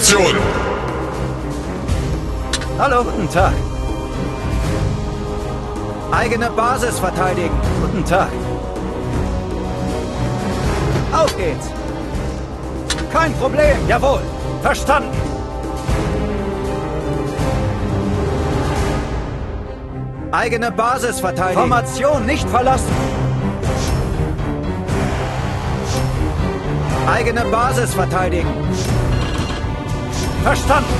Zielstation! Hallo, guten Tag. Eigene Basis verteidigen. Guten Tag. Auf geht's. Kein Problem, jawohl. Verstanden. Eigene Basis verteidigen. Formation nicht verlassen. Eigene Basis verteidigen. Verstanden.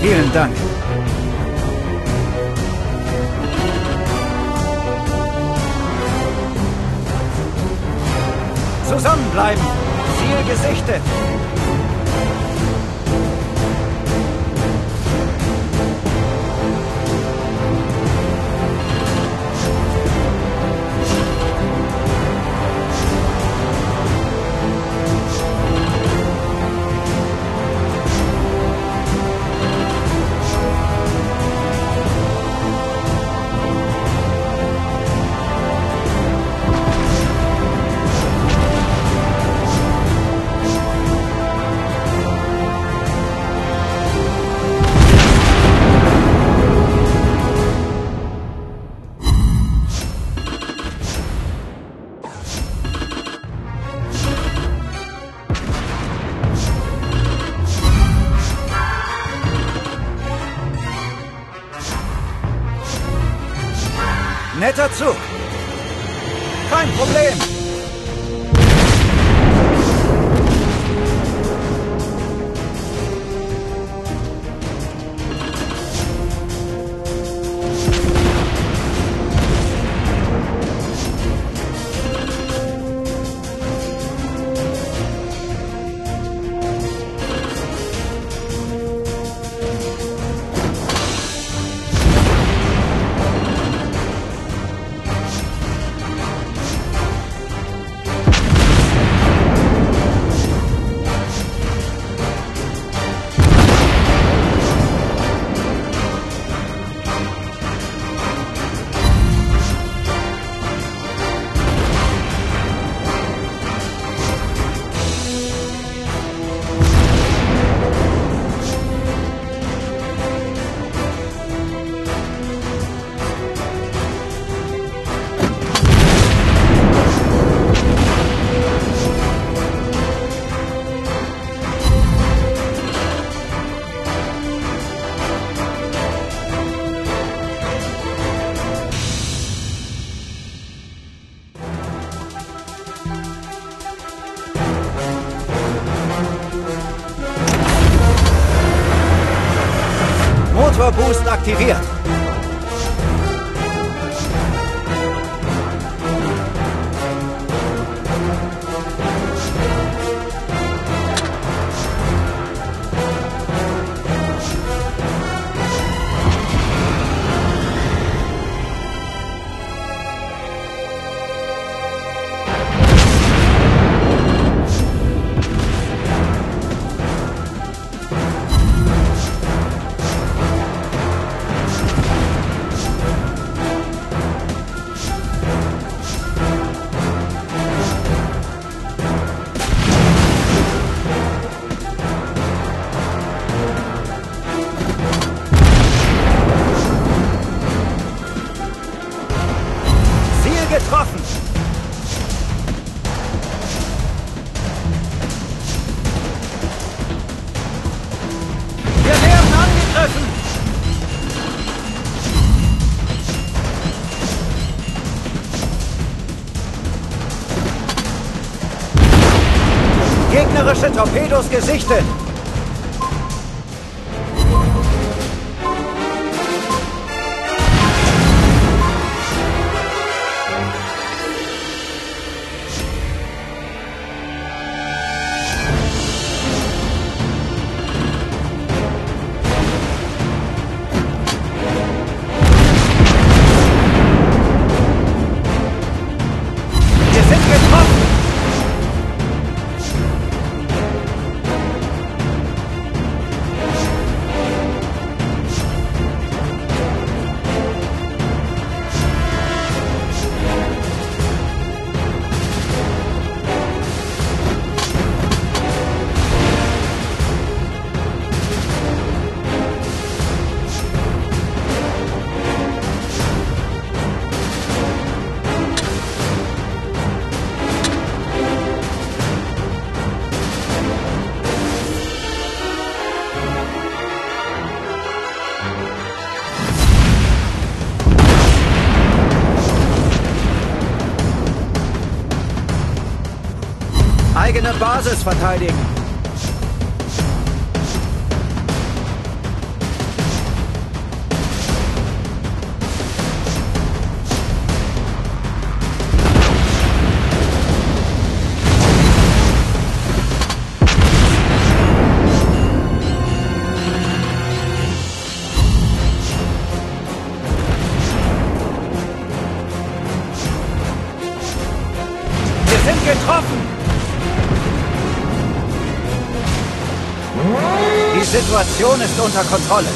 Vielen Dank. Zusammenbleiben. Ziel gesichtet. Netter Zug. Kein Problem. Motorboost aktiviert. Gegnerische Torpedos gesichtet. Eigene Basis verteidigen. Wir sind getroffen! Die Situation ist unter Kontrolle.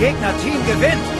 Gegner-Team gewinnt!